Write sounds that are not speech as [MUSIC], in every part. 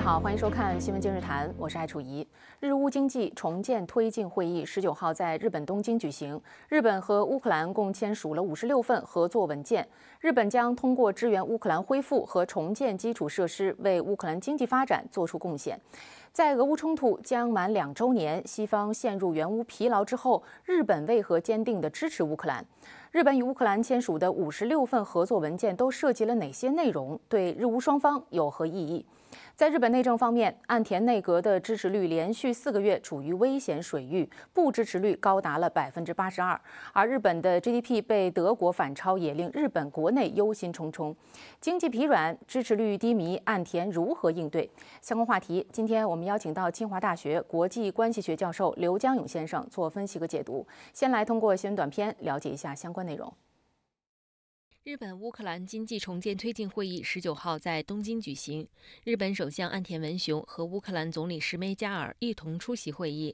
位好，欢迎收看《新闻今日谈》，我是艾楚怡。日乌经济重建推进会议十九号在日本东京举行，日本和乌克兰共签署了五十六份合作文件。日本将通过支援乌克兰恢复和重建基础设施，为乌克兰经济发展做出贡献。在俄乌冲突将满两周年，西方陷入援乌疲劳之后，日本为何坚定地支持乌克兰？日本与乌克兰签署的五十六份合作文件都涉及了哪些内容？对日乌双方有何意义？在日本内政方面，岸田内阁的支持率连续四个月处于危险水域，不支持率高达了百分之八十二。而日本的 GDP 被德国反超，也令日本国内忧心忡忡。经济疲软，支持率低迷，岸田如何应对？相关话题，今天我们邀请到清华大学国际关系学教授刘江勇先生做分析和解读。先来通过新闻短片了解一下相关内容。日本乌克兰经济重建推进会议十九号在东京举行，日本首相岸田文雄和乌克兰总理什梅加尔一同出席会议。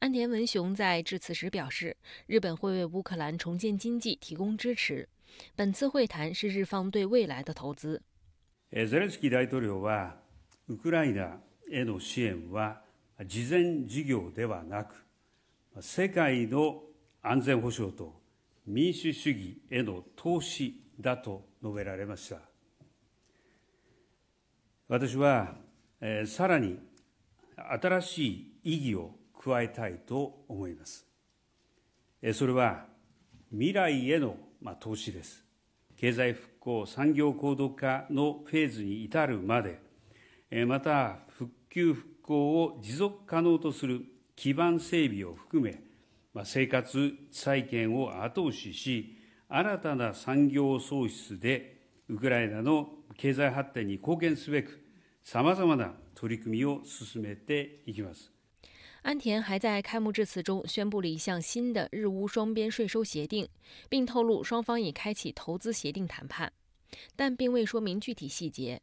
岸田文雄在致辞时表示，日本会为乌克兰重建经济提供支持。本次会谈是日方对未来的投资。ゼレンスキー大統領はウクライナへの支援は事前事業ではなく、世界の安全保障と 民主主義への投資だと述べられました。私は、えー、さらに新しい意義を加えたいと思います。えー、それは未来への、まあ、投資です。経済復興、産業高度化のフェーズに至るまで、えー、また復旧・復興を持続可能とする基盤整備を含め、生活再建を後押しし、新たな産業創出で、ウクライナの経済発展に貢献すべく、さまざまな取り組みを進めていきます。安田还在开幕致辞中宣布了一项新的日乌双边税收协定，并透露双方已开启投资协定谈判，但并未说明具体细节。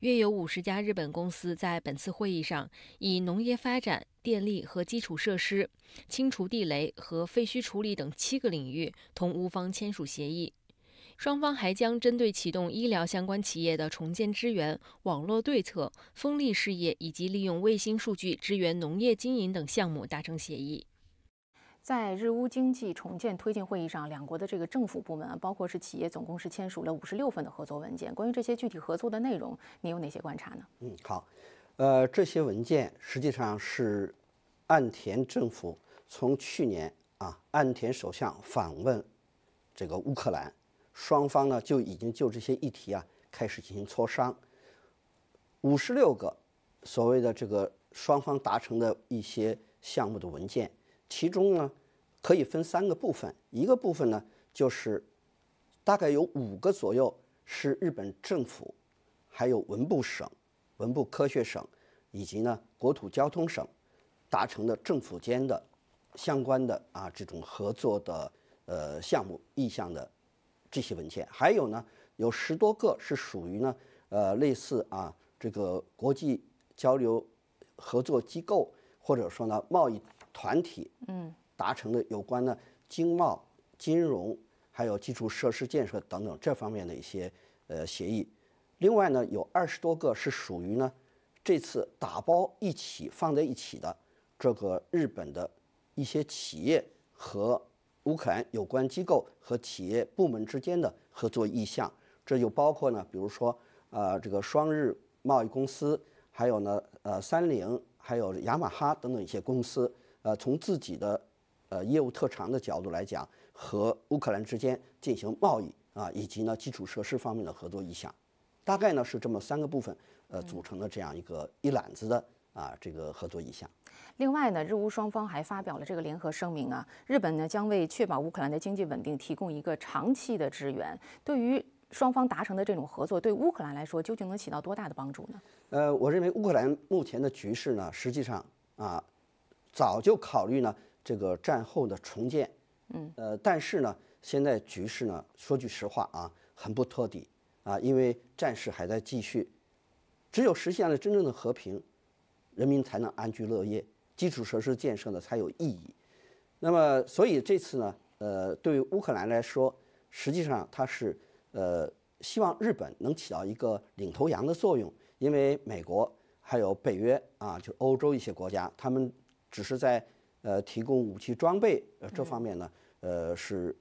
约有五十家日本公司在本次会议上以农业发展、电力和基础设施、清除地雷和废墟处理等七个领域同乌方签署协议。双方还将针对启动医疗相关企业的重建支援、网络对策、风力事业以及利用卫星数据支援农业经营等项目达成协议。在日乌经济重建推进会议上，两国的这个政府部门啊，包括是企业，总共是签署了五十六份的合作文件。关于这些具体合作的内容，你有哪些观察呢？嗯，好，呃，这些文件实际上是岸田政府从去年啊，岸田首相访问这个乌克兰，双方呢就已经就这些议题啊开始进行磋商。五十六个所谓的这个双方达成的一些项目的文件。其中呢，可以分三个部分，一个部分呢就是大概有五个左右是日本政府，还有文部省、文部科学省以及呢国土交通省达成的政府间的相关的啊这种合作的呃项目意向的这些文件，还有呢有十多个是属于呢呃类似啊这个国际交流合作机构或者说呢贸易。团体嗯达成的有关的经贸、金融，还有基础设施建设等等这方面的一些呃协议。另外呢，有二十多个是属于呢这次打包一起放在一起的这个日本的一些企业和乌克兰有关机构和企业部门之间的合作意向。这就包括呢，比如说呃这个双日贸易公司，还有呢呃三菱，还有雅马哈等等一些公司。呃，从自己的呃业务特长的角度来讲，和乌克兰之间进行贸易啊，以及呢基础设施方面的合作意向，大概呢是这么三个部分呃组成的这样一个一揽子的啊这个合作意向。另外呢，日乌双方还发表了这个联合声明啊，日本呢将为确保乌克兰的经济稳定提供一个长期的支援。对于双方达成的这种合作，对乌克兰来说究竟能起到多大的帮助呢？呃，我认为乌克兰目前的局势呢，实际上啊。早就考虑呢这个战后的重建，嗯，呃，但是呢，现在局势呢，说句实话啊，很不托底啊，因为战事还在继续，只有实现了真正的和平，人民才能安居乐业，基础设施建设呢才有意义。那么，所以这次呢，呃，对于乌克兰来说，实际上它是呃希望日本能起到一个领头羊的作用，因为美国。还有北约啊，就欧洲一些国家，他们只是在呃提供武器装备呃这方面呢，呃是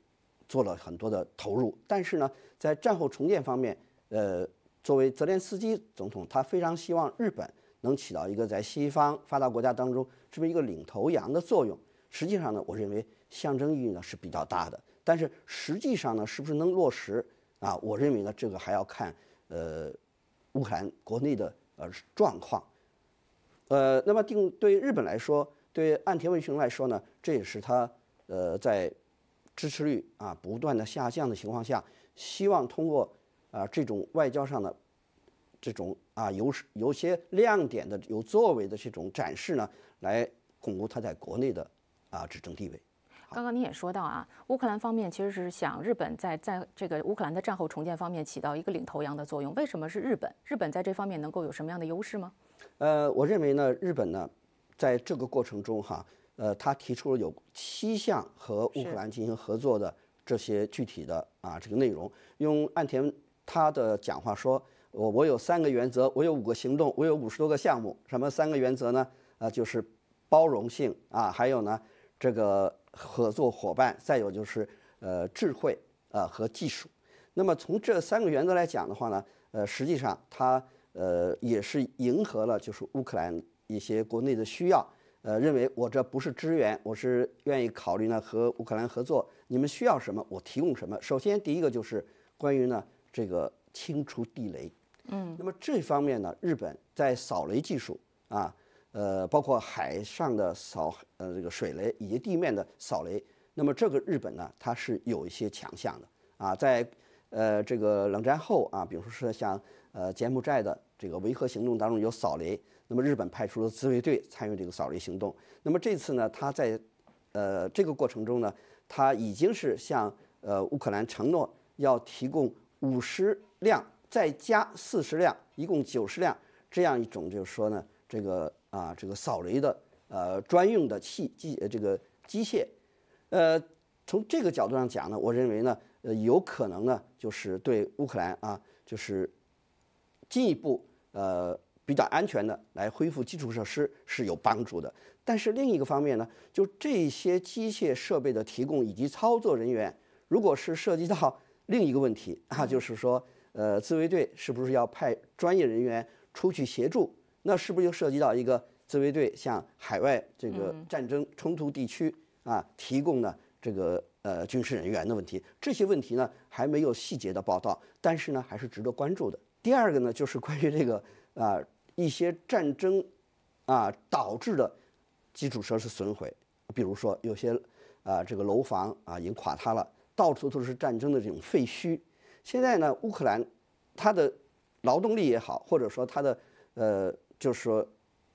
做了很多的投入，但是呢，在战后重建方面，呃，作为泽连斯基总统，他非常希望日本能起到一个在西方发达国家当中这么一个领头羊的作用。实际上呢，我认为象征意义呢是比较大的，但是实际上呢，是不是能落实啊？我认为呢，这个还要看呃乌克兰国内的呃状况。呃，那么定对日本来说，对岸田文雄来说呢，这也是他呃在支持率啊不断的下降的情况下，希望通过啊这种外交上的这种啊有有些亮点的有作为的这种展示呢，来巩固他在国内的。啊，执政地位。刚刚您也说到啊，乌克兰方面其实是想日本在在这个乌克兰的战后重建方面起到一个领头羊的作用。为什么是日本？日本在这方面能够有什么样的优势吗？呃，我认为呢，日本呢，在这个过程中哈，呃，他提出了有七项和乌克兰进行合作的这些具体的啊这个内容。用岸田他的讲话说，我我有三个原则，我有五个行动，我有五十多个项目。什么三个原则呢？啊，就是包容性啊，还有呢。这个合作伙伴，再有就是呃智慧啊和技术。那么从这三个原则来讲的话呢，呃实际上它呃也是迎合了就是乌克兰一些国内的需要。呃认为我这不是支援，我是愿意考虑呢和乌克兰合作。你们需要什么，我提供什么。首先第一个就是关于呢这个清除地雷。嗯。那么这方面呢，日本在扫雷技术啊。呃，包括海上的扫呃这个水雷以及地面的扫雷，那么这个日本呢，它是有一些强项的啊，在呃这个冷战后啊，比如说像呃柬埔寨的这个维和行动当中有扫雷，那么日本派出了自卫队参与这个扫雷行动。那么这次呢，他在呃这个过程中呢，他已经是向呃乌克兰承诺要提供五十辆再加四十辆，一共九十辆这样一种就是说呢这个。啊，这个扫雷的呃专用的器机这个机械，呃，从这个角度上讲呢，我认为呢，呃，有可能呢，就是对乌克兰啊，就是进一步呃比较安全的来恢复基础设施是有帮助的。但是另一个方面呢，就这些机械设备的提供以及操作人员，如果是涉及到另一个问题啊，就是说，呃，自卫队是不是要派专业人员出去协助？那是不是又涉及到一个自卫队向海外这个战争冲突地区啊提供呢这个呃军事人员的问题？这些问题呢还没有细节的报道，但是呢还是值得关注的。第二个呢就是关于这个啊一些战争啊导致的基础设施损毁，比如说有些啊这个楼房啊已经垮塌了，到处都是战争的这种废墟。现在呢乌克兰它的劳动力也好，或者说它的呃就是说，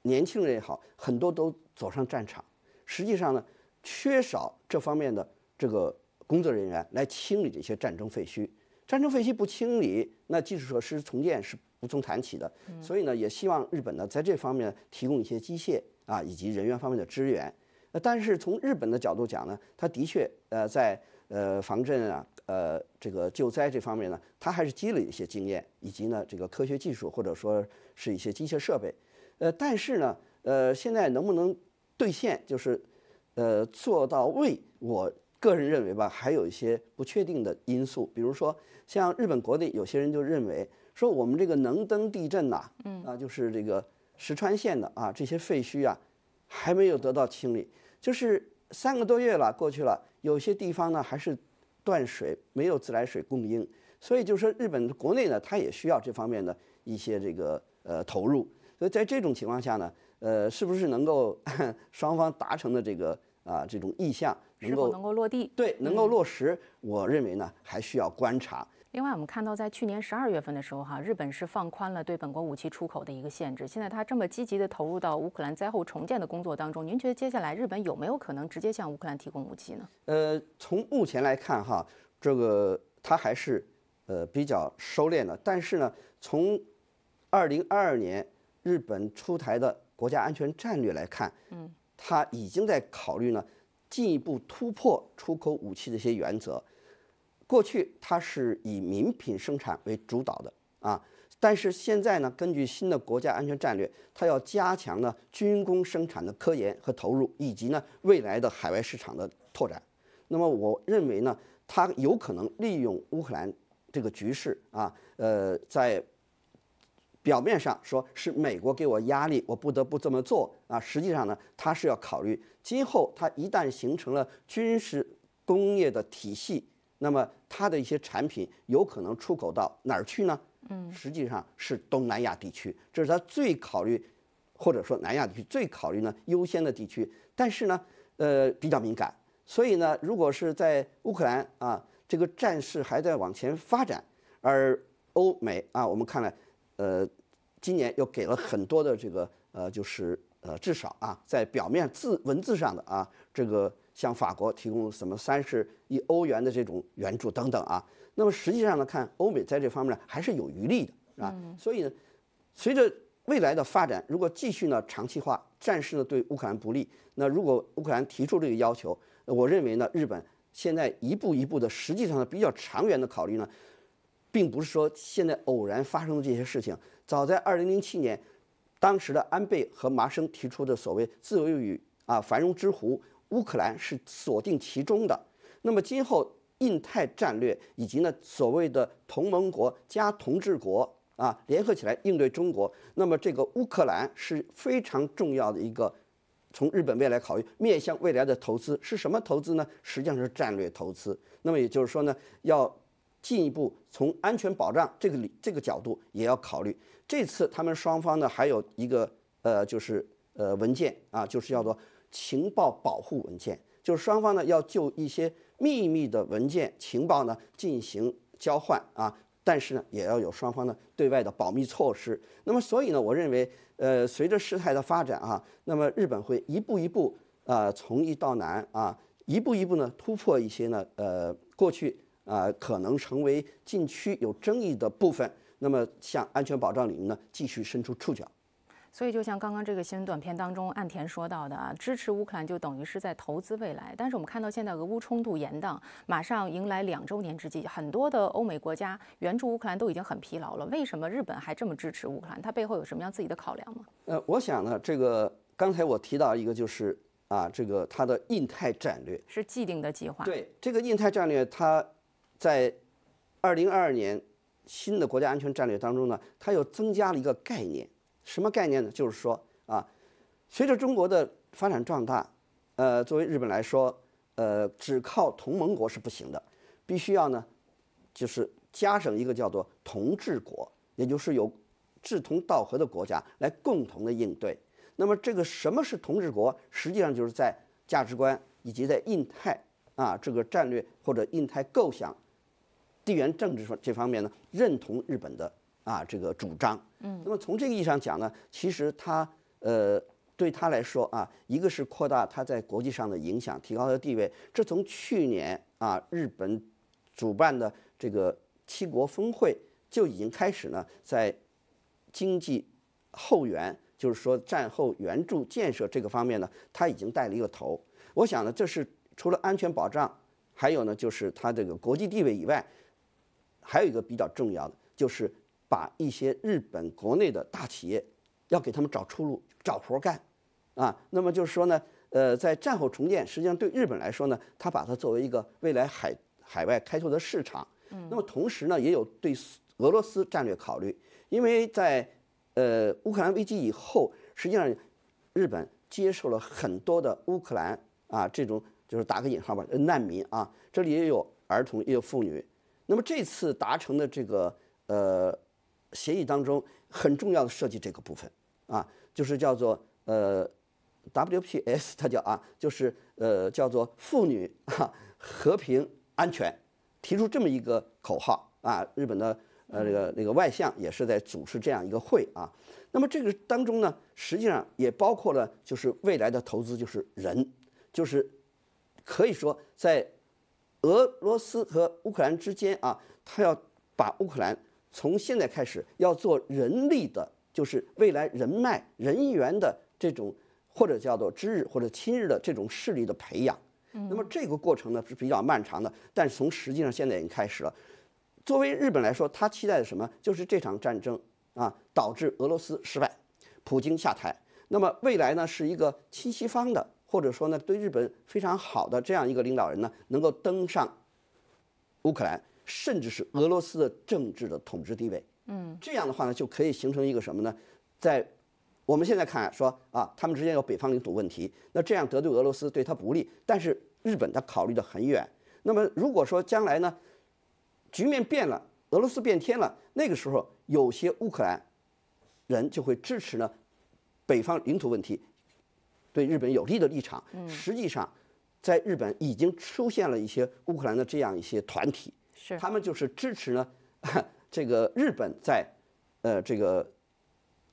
年轻人也好，很多都走上战场。实际上呢，缺少这方面的这个工作人员来清理这些战争废墟。战争废墟不清理，那基础设施重建是无从谈起的。所以呢，也希望日本呢在这方面提供一些机械啊以及人员方面的支援。呃，但是从日本的角度讲呢，它的确呃在呃防震啊呃这个救灾这方面呢，它还是积累一些经验，以及呢这个科学技术或者说。是一些机械设备，呃，但是呢，呃，现在能不能兑现，就是，呃，做到位？我个人认为吧，还有一些不确定的因素。比如说，像日本国内有些人就认为，说我们这个能登地震呐，嗯，啊，就是这个石川县的啊，这些废墟啊，还没有得到清理，就是三个多月了，过去了，有些地方呢还是断水，没有自来水供应，所以就说日本国内呢，它也需要这方面的一些这个。呃，投入，所以在这种情况下呢，呃，是不是能够 [LAUGHS] 双方达成的这个啊这种意向，能够能够落地？对，能够落实，我认为呢还需要观察。另外，我们看到在去年十二月份的时候，哈，日本是放宽了对本国武器出口的一个限制。现在他这么积极的投入到乌克兰灾后重建的工作当中，您觉得接下来日本有没有可能直接向乌克兰提供武器呢？呃，从目前来看，哈，这个他还是呃比较收敛的，但是呢，从二零二二年，日本出台的国家安全战略来看，嗯，他已经在考虑呢，进一步突破出口武器的一些原则。过去它是以民品生产为主导的啊，但是现在呢，根据新的国家安全战略，它要加强呢军工生产的科研和投入，以及呢未来的海外市场的拓展。那么我认为呢，它有可能利用乌克兰这个局势啊，呃，在表面上说是美国给我压力，我不得不这么做啊，实际上呢，它是要考虑今后它一旦形成了军事工业的体系，那么它的一些产品有可能出口到哪儿去呢？嗯，实际上是东南亚地区，这是它最考虑，或者说南亚地区最考虑呢优先的地区。但是呢，呃，比较敏感，所以呢，如果是在乌克兰啊，这个战事还在往前发展，而欧美啊，我们看来，呃，今年又给了很多的这个呃，就是呃，至少啊，在表面字文字上的啊，这个向法国提供什么三十亿欧元的这种援助等等啊。那么实际上呢，看欧美在这方面呢还是有余力的，是吧？所以呢，随着未来的发展，如果继续呢长期化，战事呢对乌克兰不利，那如果乌克兰提出这个要求，我认为呢，日本现在一步一步的，实际上呢比较长远的考虑呢，并不是说现在偶然发生的这些事情。早在二零零七年，当时的安倍和麻生提出的所谓自由与啊繁荣之湖，乌克兰是锁定其中的。那么今后。印太战略以及呢所谓的同盟国加同志国啊联合起来应对中国，那么这个乌克兰是非常重要的一个，从日本未来考虑面向未来的投资是什么投资呢？实际上是战略投资。那么也就是说呢，要进一步从安全保障这个里这个角度也要考虑。这次他们双方呢还有一个呃就是呃文件啊，就是叫做情报保护文件，就是双方呢要就一些。秘密的文件情报呢进行交换啊，但是呢也要有双方的对外的保密措施。那么所以呢，我认为呃随着事态的发展啊，那么日本会一步一步啊从易到难啊，一步一步呢突破一些呢呃过去啊可能成为禁区有争议的部分，那么向安全保障领域呢继续伸出触角。所以，就像刚刚这个新闻短片当中，岸田说到的啊，支持乌克兰就等于是在投资未来。但是我们看到现在俄乌冲突延宕，马上迎来两周年之际，很多的欧美国家援助乌克兰都已经很疲劳了。为什么日本还这么支持乌克兰？它背后有什么样自己的考量吗？呃，我想呢，这个刚才我提到一个就是啊，这个它的印太战略是既定的计划。对这个印太战略，它在二零二二年新的国家安全战略当中呢，它又增加了一个概念。什么概念呢？就是说啊，随着中国的发展壮大，呃，作为日本来说，呃，只靠同盟国是不行的，必须要呢，就是加上一个叫做同治国，也就是有志同道合的国家来共同的应对。那么这个什么是同治国？实际上就是在价值观以及在印太啊这个战略或者印太构想、地缘政治方这方面呢，认同日本的。啊，这个主张，嗯，那么从这个意义上讲呢，其实他呃，对他来说啊，一个是扩大他在国际上的影响，提高他的地位。这从去年啊，日本主办的这个七国峰会就已经开始呢，在经济后援，就是说战后援助建设这个方面呢，他已经带了一个头。我想呢，这是除了安全保障，还有呢，就是他这个国际地位以外，还有一个比较重要的就是。把一些日本国内的大企业，要给他们找出路、找活干，啊，那么就是说呢，呃，在战后重建，实际上对日本来说呢，它把它作为一个未来海海外开拓的市场，嗯，那么同时呢，也有对俄罗斯战略考虑，因为在呃乌克兰危机以后，实际上日本接受了很多的乌克兰啊这种就是打个引号吧难民啊，这里也有儿童也有妇女，那么这次达成的这个呃。协议当中很重要的设计这个部分啊，就是叫做呃 WPS，它叫啊，就是呃叫做妇女啊和平安全，提出这么一个口号啊。日本的呃那个那个外相也是在主持这样一个会啊。那么这个当中呢，实际上也包括了就是未来的投资，就是人，就是可以说在俄罗斯和乌克兰之间啊，他要把乌克兰。从现在开始要做人力的，就是未来人脉人员的这种，或者叫做知日或者亲日的这种势力的培养。那么这个过程呢是比较漫长的，但是从实际上现在已经开始了。作为日本来说，他期待的什么？就是这场战争啊，导致俄罗斯失败，普京下台。那么未来呢，是一个亲西方的，或者说呢，对日本非常好的这样一个领导人呢，能够登上乌克兰，甚至是俄罗斯的政治的统治地位。嗯，这样的话呢，就可以形成一个什么呢？在我们现在看说啊，他们之间有北方领土问题，那这样得罪俄罗斯对他不利。但是日本他考虑的很远。那么如果说将来呢，局面变了，俄罗斯变天了，那个时候有些乌克兰人就会支持呢北方领土问题对日本有利的立场。实际上，在日本已经出现了一些乌克兰的这样一些团体，是他们就是支持呢 [LAUGHS] 这个日本在呃这个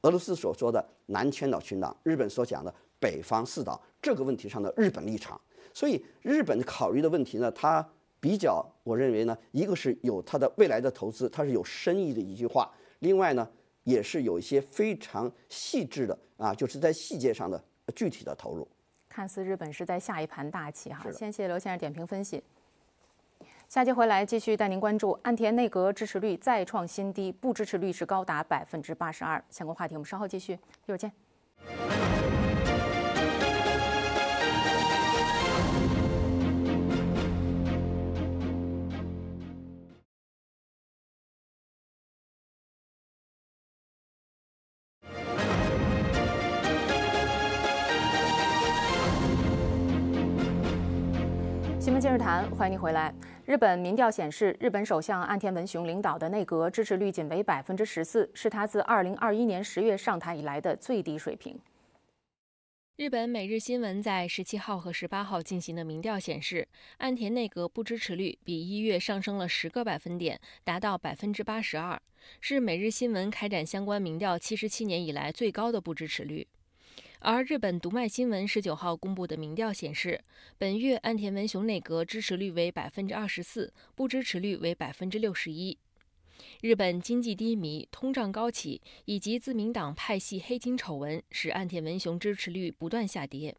俄罗斯所说的南千岛群岛，日本所讲的北方四岛这个问题上的日本立场。所以日本考虑的问题呢，它比较，我认为呢，一个是有它的未来的投资，它是有深意的一句话；另外呢，也是有一些非常细致的啊，就是在细节上的具体的投入。看似日本是在下一盘大棋哈。先谢谢刘先生点评分析。下节回来继续带您关注岸田内阁支持率再创新低，不支持率是高达百分之八十二。相关话题我们稍后继续，一会儿见。新闻今日谈，欢迎您回来。日本民调显示，日本首相岸田文雄领导的内阁支持率仅为百分之十四，是他自二零二一年十月上台以来的最低水平。日本每日新闻在十七号和十八号进行的民调显示，岸田内阁不支持率比一月上升了十个百分点，达到百分之八十二，是每日新闻开展相关民调七十七年以来最高的不支持率。而日本读卖新闻十九号公布的民调显示，本月岸田文雄内阁支持率为百分之二十四，不支持率为百分之六十一。日本经济低迷、通胀高企以及自民党派系黑金丑闻，使岸田文雄支持率不断下跌。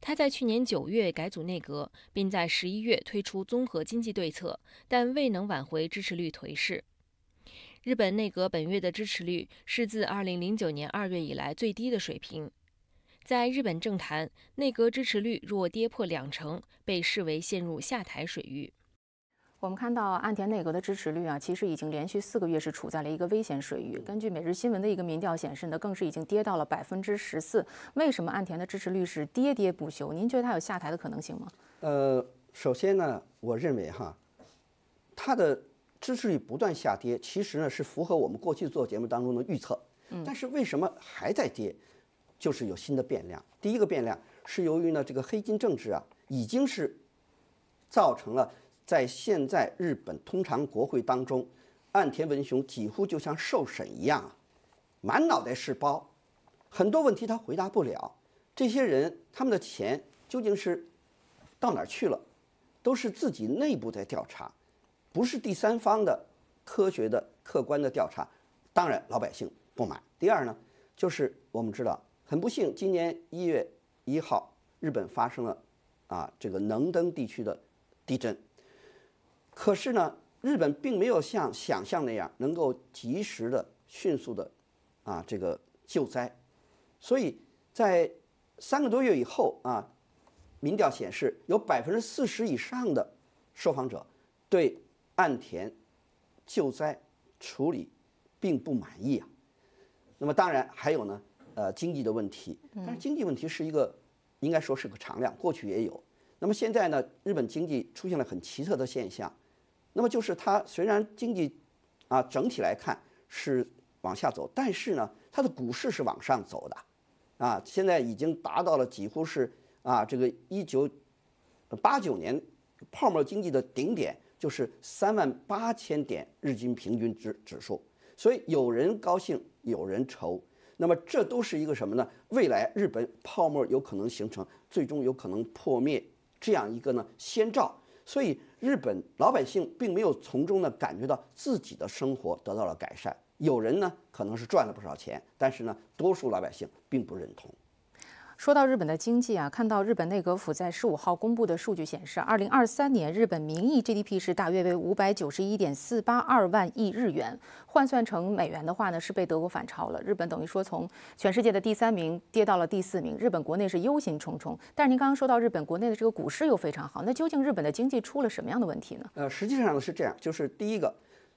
他在去年九月改组内阁，并在十一月推出综合经济对策，但未能挽回支持率颓势。日本内阁本月的支持率是自二零零九年二月以来最低的水平。在日本政坛，内阁支持率若跌破两成，被视为陷入下台水域。我们看到岸田内阁的支持率啊，其实已经连续四个月是处在了一个危险水域。根据每日新闻的一个民调显示呢，更是已经跌到了百分之十四。为什么岸田的支持率是跌跌不休？您觉得他有下台的可能性吗？呃，首先呢，我认为哈，他的支持率不断下跌，其实呢是符合我们过去做节目当中的预测。嗯，但是为什么还在跌？就是有新的变量。第一个变量是由于呢，这个黑金政治啊，已经是造成了在现在日本通常国会当中，岸田文雄几乎就像受审一样啊，满脑袋是包，很多问题他回答不了。这些人他们的钱究竟是到哪儿去了，都是自己内部在调查，不是第三方的科学的客观的调查。当然老百姓不满。第二呢，就是我们知道。很不幸，今年一月一号，日本发生了啊这个能登地区的地震。可是呢，日本并没有像想象那样能够及时的、迅速的啊这个救灾，所以在三个多月以后啊，民调显示有百分之四十以上的受访者对岸田救灾处理并不满意啊。那么当然还有呢。呃，经济的问题，但是经济问题是一个，应该说是个常量，过去也有。那么现在呢，日本经济出现了很奇特的现象，那么就是它虽然经济啊整体来看是往下走，但是呢，它的股市是往上走的，啊，现在已经达到了几乎是啊这个一九八九年泡沫经济的顶点，就是三万八千点日均平均指指数。所以有人高兴，有人愁。那么这都是一个什么呢？未来日本泡沫有可能形成，最终有可能破灭这样一个呢先兆。所以日本老百姓并没有从中呢感觉到自己的生活得到了改善。有人呢可能是赚了不少钱，但是呢多数老百姓并不认同。说到日本的经济啊，看到日本内阁府在十五号公布的数据显示，二零二三年日本名义 GDP 是大约为五百九十一点四八二万亿日元，换算成美元的话呢，是被德国反超了。日本等于说从全世界的第三名跌到了第四名，日本国内是忧心忡忡。但是您刚刚说到日本国内的这个股市又非常好，那究竟日本的经济出了什么样的问题呢？呃，实际上是这样，就是第一个，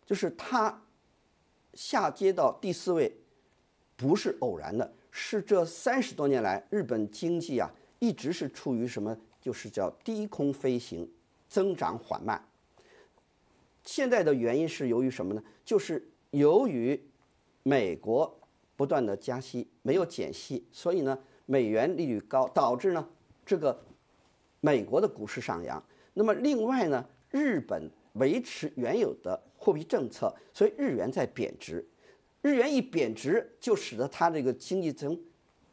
就是它下跌到第四位，不是偶然的。是这三十多年来，日本经济啊一直是处于什么？就是叫低空飞行，增长缓慢。现在的原因是由于什么呢？就是由于美国不断的加息，没有减息，所以呢美元利率高，导致呢这个美国的股市上扬。那么另外呢，日本维持原有的货币政策，所以日元在贬值。日元一贬值，就使得它这个经济从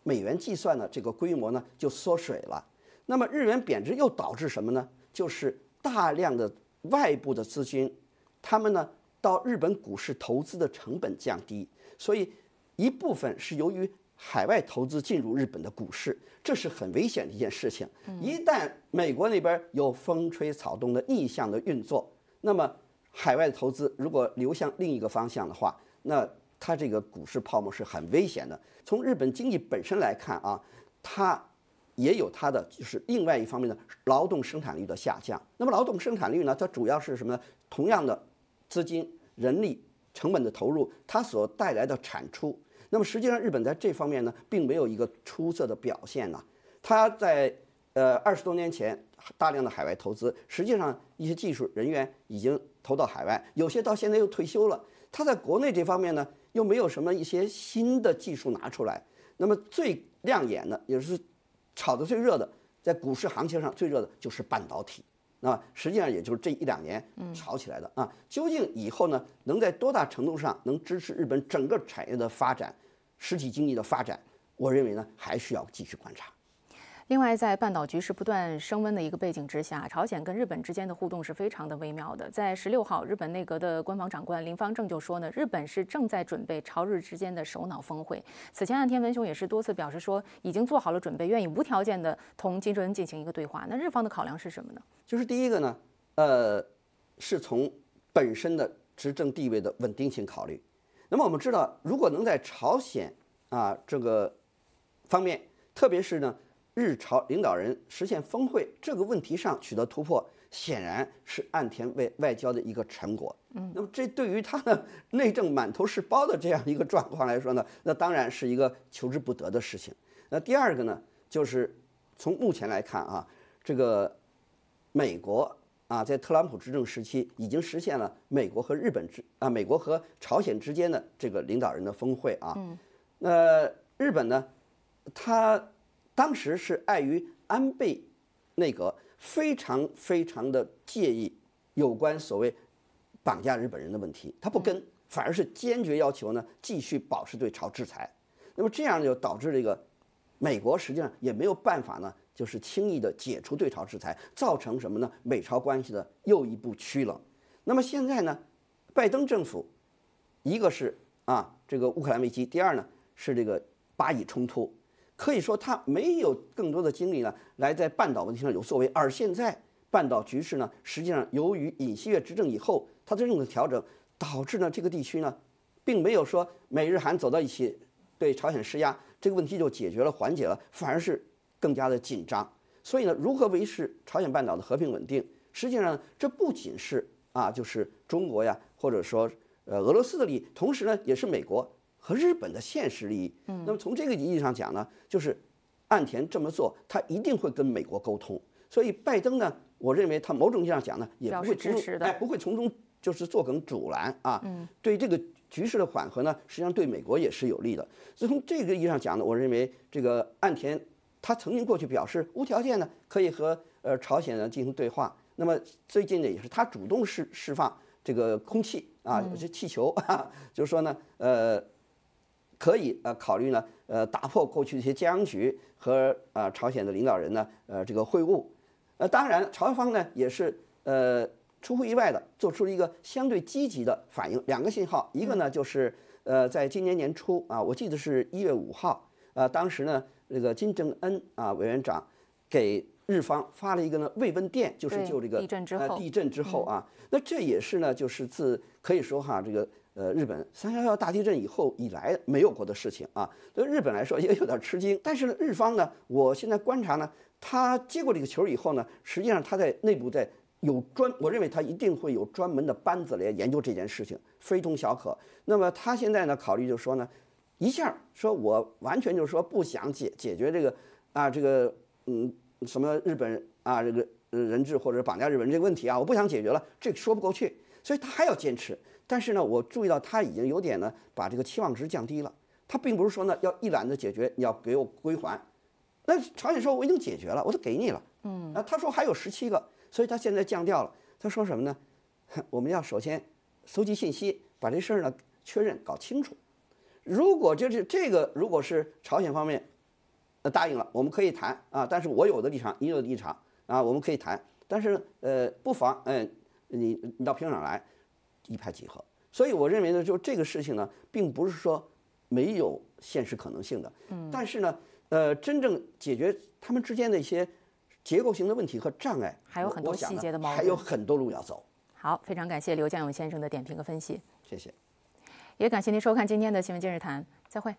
美元计算的这个规模呢就缩水了。那么日元贬值又导致什么呢？就是大量的外部的资金，他们呢到日本股市投资的成本降低，所以一部分是由于海外投资进入日本的股市，这是很危险的一件事情。一旦美国那边有风吹草动的逆向的运作，那么海外的投资如果流向另一个方向的话，那它这个股市泡沫是很危险的。从日本经济本身来看啊，它也有它的就是另外一方面的劳动生产率的下降。那么劳动生产率呢，它主要是什么呢？同样的资金、人力成本的投入，它所带来的产出。那么实际上日本在这方面呢，并没有一个出色的表现呢。它在呃二十多年前大量的海外投资，实际上一些技术人员已经投到海外，有些到现在又退休了。它在国内这方面呢？又没有什么一些新的技术拿出来，那么最亮眼的也是炒得最热的，在股市行情上最热的就是半导体，那么实际上也就是这一两年炒起来的啊。究竟以后呢，能在多大程度上能支持日本整个产业的发展、实体经济的发展？我认为呢，还需要继续观察。另外，在半岛局势不断升温的一个背景之下，朝鲜跟日本之间的互动是非常的微妙的。在十六号，日本内阁的官方长官林方正就说呢，日本是正在准备朝日之间的首脑峰会。此前，岸田文雄也是多次表示说，已经做好了准备，愿意无条件的同金正恩进行一个对话。那日方的考量是什么呢？就是第一个呢，呃，是从本身的执政地位的稳定性考虑。那么我们知道，如果能在朝鲜啊这个方面，特别是呢。日朝领导人实现峰会这个问题上取得突破，显然是岸田外外交的一个成果。嗯，那么这对于他的内政满头是包的这样一个状况来说呢，那当然是一个求之不得的事情。那第二个呢，就是从目前来看啊，这个美国啊，在特朗普执政时期已经实现了美国和日本之啊，美国和朝鲜之间的这个领导人的峰会啊。嗯，那日本呢，他。当时是碍于安倍内阁非常非常的介意有关所谓绑架日本人的问题，他不跟，反而是坚决要求呢继续保持对朝制裁。那么这样就导致这个美国实际上也没有办法呢，就是轻易的解除对朝制裁，造成什么呢？美朝关系的又一步趋冷。那么现在呢，拜登政府一个是啊这个乌克兰危机，第二呢是这个巴以冲突。可以说他没有更多的精力呢，来在半岛问题上有作为。而现在半岛局势呢，实际上由于尹锡悦执政以后，他的政策调整，导致呢这个地区呢，并没有说美日韩走到一起对朝鲜施压，这个问题就解决了缓解了，反而是更加的紧张。所以呢，如何维持朝鲜半岛的和平稳定，实际上这不仅是啊，就是中国呀，或者说呃俄罗斯的利益，同时呢，也是美国。和日本的现实利益，嗯，那么从这个意义上讲呢，就是岸田这么做，他一定会跟美国沟通。所以拜登呢，我认为他某种意义上讲呢，也不会支持哎，不会从中就是作梗阻拦啊。嗯，对这个局势的缓和呢，实际上对美国也是有利的。所以从这个意义上讲呢，我认为这个岸田他曾经过去表示无条件呢可以和呃朝鲜呢进行对话。那么最近呢，也是他主动释释放这个空气啊，这气球啊，就是说呢，呃。可以呃考虑呢呃打破过去一些僵局和啊朝鲜的领导人呢呃这个会晤，呃当然朝方呢也是呃出乎意外的做出了一个相对积极的反应，两个信号，一个呢就是呃在今年年初啊我记得是一月五号啊当时呢这个金正恩啊委员长给日方发了一个呢慰问电，就是就这个地震之后嗯呃地震之后啊，那这也是呢，就是自可以说哈这个。呃，日本三幺幺大地震以后以来没有过的事情啊，对日本来说也有点吃惊。但是呢，日方呢，我现在观察呢，他接过这个球以后呢，实际上他在内部在有专，我认为他一定会有专门的班子来研究这件事情，非同小可。那么他现在呢，考虑就是说呢，一下说我完全就是说不想解解决这个啊这个嗯什么日本啊这个人质或者绑架日本这个问题啊，我不想解决了，这个说不过去，所以他还要坚持。但是呢，我注意到他已经有点呢把这个期望值降低了，他并不是说呢要一揽子解决，你要给我归还。那朝鲜说我已经解决了，我都给你了，嗯，啊，他说还有十七个，所以他现在降调了。他说什么呢？[LAUGHS] 我们要首先搜集信息，把这事儿呢确认搞清楚。如果就是这个，如果是朝鲜方面呃答应了，我们可以谈啊。但是我有的立场，你有的立场啊，我们可以谈。但是呃，不妨嗯、你你到平壤来，一拍即合。所以我认为呢，就这个事情呢，并不是说没有现实可能性的。嗯。但是呢，呃，真正解决他们之间的一些结构性的问题和障碍，还有很多细节的矛还有很多路要走。好，非常感谢刘江勇先生的点评和分析，谢谢。也感谢您收看今天的新闻今日谈，再会。